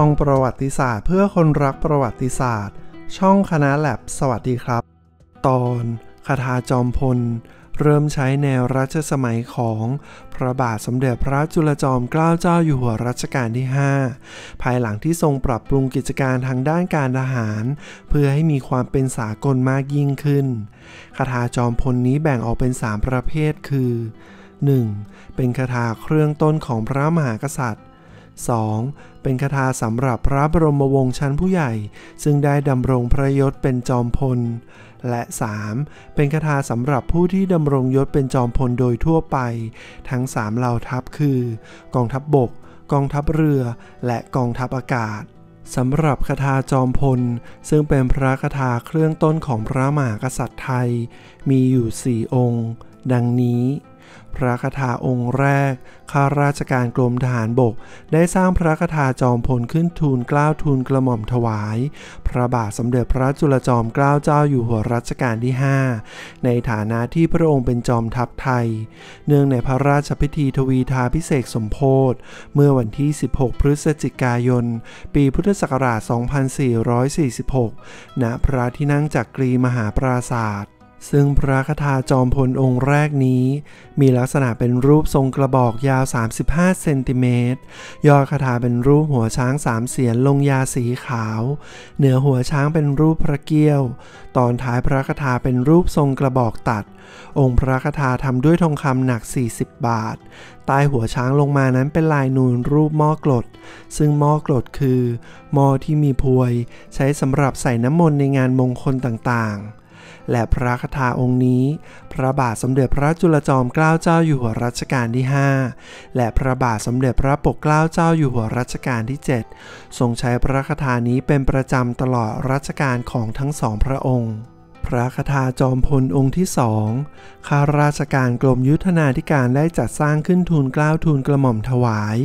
ช่องประวัติศาสตร์ เพื่อคนรักประวัติศาสตร์ ช่องคณะแลบสวัสดีครับ ตอนคาถาจอมพล เริ่มใช้แนวรัชสมัยของพระบาทสมเด็จพระจุลจอมเกล้าเจ้าอยู่หัวรัชกาลที่ 5 ภายหลังที่ทรงปรับปรุงกิจการทางด้านการทหาร เพื่อให้มีความเป็นสากลมากยิ่งขึ้นคาถาจอมพลนี้แบ่งออกเป็น 3 ประเภทคือ 1. เป็นคาถาเครื่องต้นของพระมหากษัตริย์ 2. เป็นคาถาสำหรับพระบรมวงศ์ชั้นผู้ใหญ่ ซึ่งได้ดำรงพระยศเป็นจอมพล และ 3. เป็นคาถาสำหรับผู้ที่ดำรงยศเป็นจอมพลโดยทั่วไป ทั้ง 3 เหล่าทัพคือ กองทัพบบก กองทัพเรือ และกองทัพอากาศสำหรับคาถาจอมพล ซึ่งเป็นพระคาถาเครื่องต้นของพระมหากษัตริย์ไทย มีอยู่สี่องค์ ดังนี้ พระคาถาองค์แรก ข้าราชการกรมทหารบก ได้สร้างพระคาถาจอมพลขึ้นทูลเกล้าทูลกระหม่อมถวาย พระบาทสมเด็จพระจุลจอมเกล้าเจ้าอยู่หัวรัชกาลที่ 5 ในฐานะที่พระองค์เป็นจอมทัพไทย เนื่องในพระราชพิธีทวีทาพิเศษสมโพธเมื่อวันที่ 16 พฤศจิกายน ปีพุทธศักราช 2446 ณ พระที่นั่งจักกรีมหาปราศาสตร์ ซึ่งพระคาถาจอมพลองค์แรกนี้ มีลักษณะเป็นรูปทรงกระบอกยาว 35 เซนติเมตรยอดคาถาเป็นรูปหัวช้างสามเสียนลงยาสีขาว เหนือหัวช้างเป็นรูปพระเกี้ยว ตอนท้ายพระคาถาเป็นรูปทรงกระบอกตัด องค์พระคาถาทำด้วยทองคำหนัก 40 บาท ใต้หัวช้างลงมานั้นเป็นลายนูนรูปหม้อกรดซึ่งหม้อกรดคือหม้อที่มีพวย ใช้สำหรับใส่น้ำมนต์ในงานมงคลต่างๆ และพระคาถาองค์นี้ พระบาทสมเด็จพระจุลจอมเกล้าเจ้าอยู่หัวรัชกาลที่ 5 และพระบาทสมเด็จพระปกเกล้าเจ้าอยู่หัวรัชกาลที่ 7 ทรงใช้พระคาถานี้เป็นประจำตลอดรัชกาลของทั้งสองพระองค์พระคาถาจอมพลองค์ที่สองข้าราชการกรมยุทธนาธิการได้จัดสร้างขึ้นทูลเกล้าทูลกระหม่อมถวาย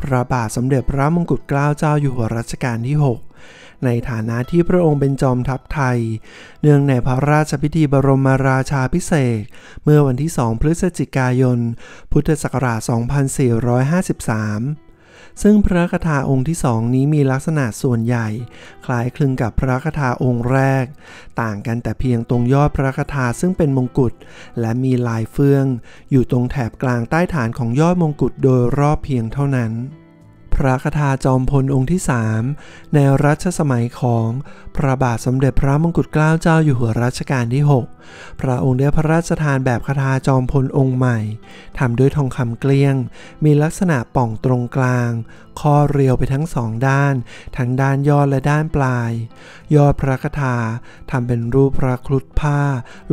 พระบาทสมเด็จพระมงกุฎเกล้าเจ้าอยู่หัวรัชกาลที่ 6 ในฐานะที่พระองค์เป็นจอมทัพไทย เนื่องในพระราชพิธีบรมราชาพิเศษ เมื่อวันที่ 2 พฤศจิกายน พุทธศักราช 2453ซึ่งพระคาถาองค์ที่สองนี้มีลักษณะส่วนใหญ่ คล้ายคลึงกับพระคาถาองค์แรก ต่างกันแต่เพียงตรงยอดพระคาถาซึ่งเป็นมงกุฎและมีลายเฟือง อยู่ตรงแถบกลางใต้ฐานของยอดมงกุฎโดยรอบเพียงเท่านั้น พระคาถาจอมพลองค์ที่สามในรัชสมัยของพระบาทสมเด็จพระมงกุฎเกล้าเจ้าอยู่หัวรัชกาลที่ 6 พระองค์ได้พระราชทานแบบคาถาจอมพลองค์ใหม่ทำด้วยทองคำเกลี้ยง มีลักษณะป่องตรงกลางข้อเรียวไปทั้งสองด้าน ทั้งด้านยอดและด้านปลาย ยอดพระคาถาทำเป็นรูปพระครุฑผ้า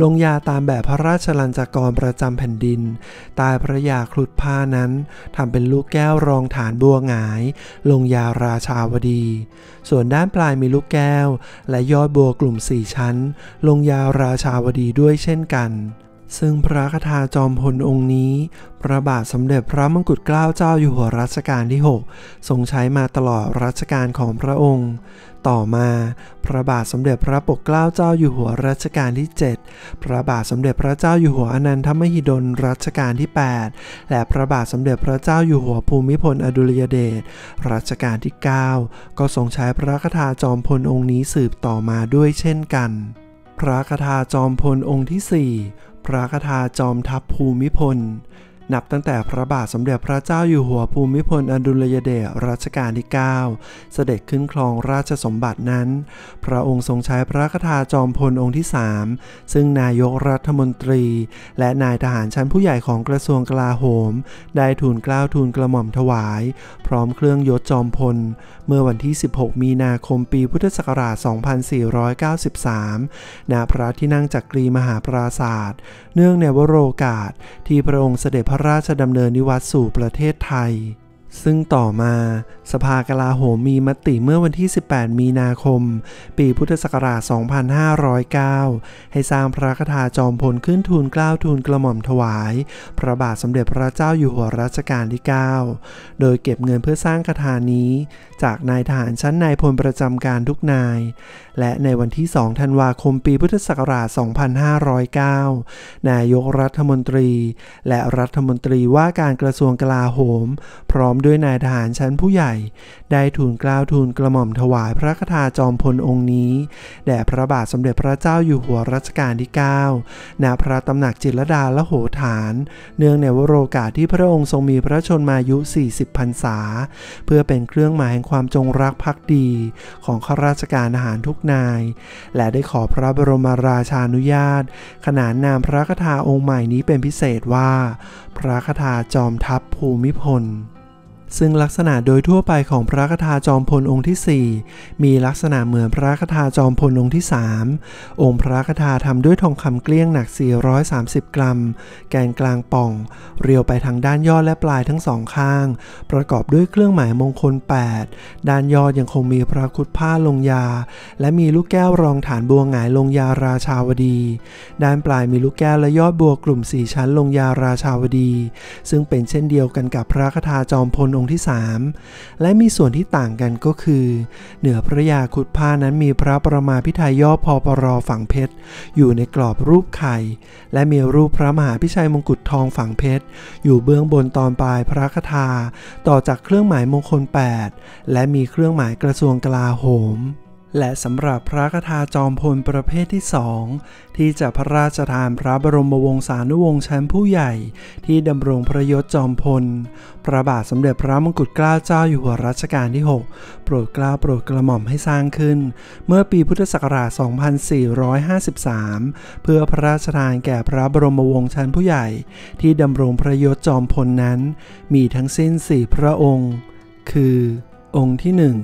ลงยาตามแบบพระราชลัญจกรประจำแผ่นดินใต้พระยาครุฑผ้านั้นทำเป็นลูกแก้วรองฐานบัวหงาย ลงยาราชาวดี ส่วนด้านปลายมีลูกแก้ว และยอดบัวกลุ่มสี่ชั้น ลงยาราชาวดีด้วยเช่นกัน ซึ่งพระคาถาจอมพลองค์นี้ พระบาทสมเด็จพระมงกุฎเกล้าเจ้าอยู่หัวรัชกาลที่ 6 ทรงใช้มาตลอดรัชกาลของพระองค์ ต่อมา พระบาทสมเด็จพระปกเกล้าเจ้าอยู่หัวรัชกาลที่ 7 พระบาทสมเด็จพระเจ้าอยู่หัวอนันทมหิดลรัชกาลที่ 8 และพระบาทสมเด็จพระเจ้าอยู่หัวภูมิพลอดุลยเดชรัชกาลที่ 9 ก็ทรงใช้พระคาถาจอมพลองค์นี้สืบต่อมาด้วยเช่นกัน พระคาถาจอมพลองค์ที่ 4 พระคาถาจอมทัพภูมิพล นับตั้งแต่พระบาทสมเด็จพระเจ้าอยู่หัวภูมิพลอดุลยเดชรัชกาลที่ 9 เสด็จขึ้นครองราชสมบัตินั้น พระองค์ทรงใช้พระคาถาจอมพลองค์ที่ 3 ซึ่งนายกรัฐมนตรี และนายทหารชั้นผู้ใหญ่ของกระทรวงกลาโหม ได้ทูลเกล้าทูลกระหม่อมถวาย พร้อมเครื่องยศจอมพล เมื่อวันที่ 16 มีนาคมปีพุทธศักราช 2493 ณ พระที่นั่งจักรีมหาปราศาสตร์เนื่องในวโรกาสที่พระองค์เสด็จพระระราชดำเนินนิวัตสู่ประเทศไทย ซึ่งต่อมาสภากลาโหมมีมติเมื่อวันที่ 18 มีนาคม ปีพุทธศักราช 2509 ให้สร้างพระคาถาจอมพลขึ้นทูลเกล้าทูลกระหม่อมถวาย พระบาทสมเด็จพระเจ้าอยู่หัวรัชกาลที่ 9 โดยเก็บเงินเพื่อสร้างคาถานี้ จากนายทหารชั้นนายพลประจำการทุกนาย และในวันที่ 2 ธันวาคมปีพุทธศักราช 2509 นายกรัฐมนตรี และรัฐมนตรีว่าการกระทรวงกลาโหม พร้อมด้วยนายทหารชั้นผู้ใหญ่ ได้ทูลกล้าวทูลกระหม่อมถวายพระคทาจอมพลองค์นี้ แด่พระบาทสมเด็จพระเจ้าอยู่หัวรัชกาลที่ 9 ณ พระตำหนักจิตรดาละโหฐาน เนื่องในวโรกาสที่พระองค์ทรงมีพระชนมายุ 40 พรรษา เพื่อเป็นเครื่องหมายแห่งความจงรักภักดีของข้าราชการทหารทุกนาย และได้ขอพระบรมราชานุญาต ขนานนามพระคทาองค์ใหม่นี้เป็นพิเศษว่า พระคทาจอมทัพภูมิพล ซึ่งลักษณะโดยทั่วไปของพระคทาจอมพลองค์ที่ 4 มีลักษณะเหมือนพระคทาจอมพลองค์ที่ 3 องค์พระคทาทำด้วยทองคำเกลี้ยงหนัก 430 กรัม แกนกลางป่อง เรียวไปทางด้านยอดและปลายทั้งสองข้าง ประกอบด้วยเครื่องหมายมงคล 8 ด้านยอดยังคงมีพระคุดผ้าลงยา และมีลูกแก้วรองฐานบัวหงายลงยาราชาวดี ด้านปลายมีลูกแก้วและยอดบัวกลุ่มสีชั้นลงยาราชาวดี ซึ่งเป็นเช่นเดียวกันกับพระคทาจอมพลองค์ที่ 3 และมีส่วนที่ต่างกันก็คือ เหนือพระยาคุดผ้านั้นมีพระประมาพิไทยย่อพอปรอฝังเพชร อยู่ในกรอบรูปไข่ และมีรูปพระมหาพิชัยมงกุฎทองฝังเพชร อยู่เบื้องบนตอนปลายพระคทาต่อจากเครื่องหมายมงคล 8 และมีเครื่องหมายกระทรวงกลาโหม และสำหรับพระคทาจอมพลประเภทที่สองที่จะพระราชทานพระบรมวงศานุวงศ์ชั้นผู้ใหญ่ ที่ดำรงพระยศจอมพล พระบาทสมเด็จพระมงกุฎเกล้าเจ้าอยู่หัวรัชกาลที่ 6 โปรดเกล้าโปรดกระหม่อมให้สร้างขึ้น เมื่อปีพุทธศักราช 2453 เพื่อพระราชทานแก่พระบรมวงศ์ชั้นผู้ใหญ่ ที่ดำรงพระยศจอมพลนั้น มีทั้งสิ้นสี่พระองค์ คือ องค์ที่หนึ่ง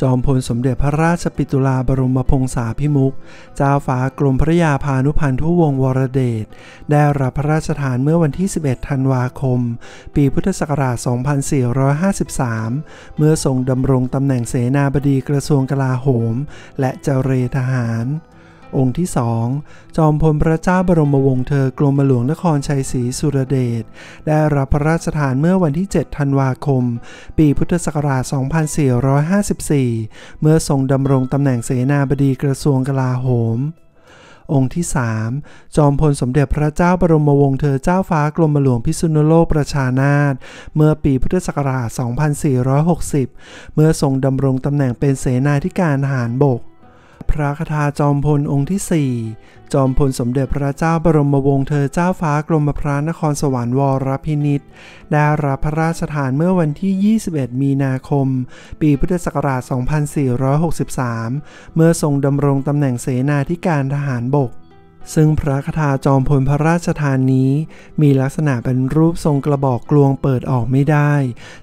จอมพลสมเด็จพระราชปิตุลาบรมพงษาพิมุกเจ้าฟ้ากรมพระยาพานุพันธุวงศ์วรเดช ได้รับพระราชทานเมื่อวันที่ 11 ธันวาคม ปีพุทธศักราช 2453 เมื่อทรงดำรงตำแหน่งเสนาบดีกระทรวงกลาโหม และเจเรทหาร องค์ที่สองจอมพลพระเจ้าบรมวงศ์เธอกรมหลวงนครชัยศรีสุรเดช ได้รับพระราชทานเมื่อวันที่ 7 ธันวาคม ปีพุทธศักราช 2454 เมื่อทรงดำรงตำแหน่งเสนาบดีกระทรวงกลาโหมองค์ที่ 3 จอมพลสมเด็จพระเจ้าบรมวงศ์เธอเจ้าฟ้ากรมหลวงพิษณุโลกประชานาถเมื่อปีพุทธศักราช 2460 เมื่อทรงดำรงตำแหน่งเป็นเสนาธิการทหารบก พระคทาจอมพลองค์ที่ 4 จอมพลสมเด็จพระเจ้าบรมวงศ์เธอเจ้าฟ้ากรมพระนครสวรรค์วรพินิษได้รับพระราชทานเมื่อวันที่ 21 มีนาคม ปีพุทธศักราช 2463 เมื่อทรงดำรงตำแหน่งเสนาธิการทหารบก ซึ่งพระคทาจอมพลพระราชทานนี้ มีลักษณะเป็นรูปทรงกระบอกกลวงเปิดออกไม่ได้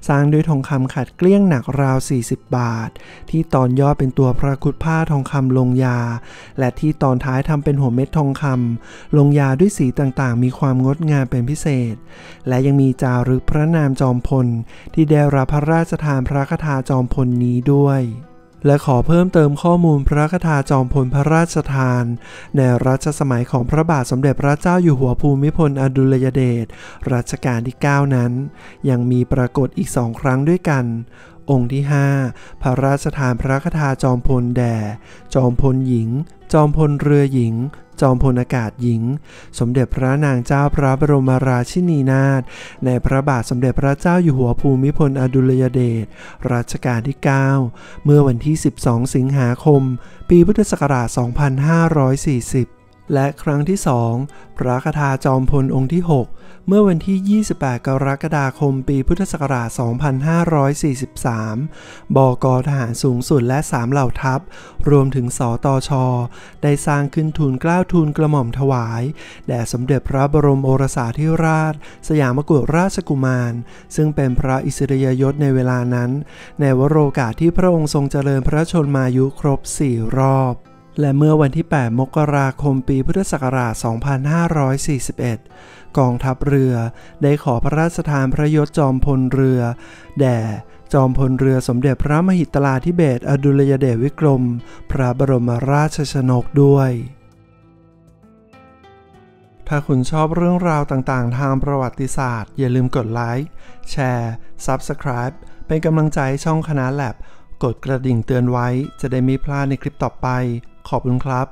สร้างด้วยทองคำขัดเกลี้ยงหนักราว 40 บาท ที่ตอนย่อเป็นตัวพระคุดผ้าทองคำลงยา และที่ตอนท้ายทำเป็นหัวเม็ดทองคำลงยาด้วยสีต่างๆ มีความงดงามเป็นพิเศษ และยังมีจารึกพระนามจอมพล ที่ได้รับพระราชทานพระคทาจอมพลนี้ด้วย และขอเพิ่มเติมข้อมูลพระคาถาจอมพลพระราชทาน ในรัชสมัยของพระบาทสมเด็จพระเจ้าอยู่หัวภูมิพลอดุลยเดชรัชกาลที่ 9 นั้น ยังมีปรากฏอีกสองครั้งด้วยกัน องค์ที่ 5 พระราชทานพระคาถาจอมพลแด่ จอมพลหญิง จอมพลเรือหญิง จอมพลอากาศหญิง สมเด็จพระนางเจ้าพระบรมราชินีนาถ ในพระบาทสมเด็จพระเจ้าอยู่หัวภูมิพลอดุลยเดช รัชกาลที่ 9 เมื่อวันที่ 12 สิงหาคม ปีพุทธศักราช 2540 และครั้งที่สองพระคาถาจอมพลองค์ที่ 6 เมื่อวันที่ 28 กรกฎาคม ปีพุทธศักราช 2543 บกทหารสูงสุดและ 3 เหล่าทัพ รวมถึงสตช ได้สร้างขึ้นทูลเกล้าวทูลกระหม่อมถวาย แด่สมเด็จพระบรมโอรสาธิราช สยามกุฎราชกุมาร ซึ่งเป็นพระอิสริยยศในเวลานั้น ในวโรกาสที่พระองค์ทรงเจริญพระชนมายุครบ 4 รอบ และเมื่อวันที่ 8 มกราคมปีพุทธศักราช 2541 กองทัพเรือได้ขอพระราชทานพระยศจอมพลเรือ แด่จอมพลเรือสมเด็จพระมหิตลาธิเบศอดุลยเดชวิกรม พระบรมราชชนกด้วย ถ้าคุณชอบเรื่องราวต่างๆ ทางประวัติศาสตร์ อย่าลืมกดไลค์ แชร์ Subscribe เป็นกำลังใจช่องคณะแลบกดกระดิ่งเตือนไว้จะได้ไม่พลาดในคลิปต่อไป ขอบคุณครับ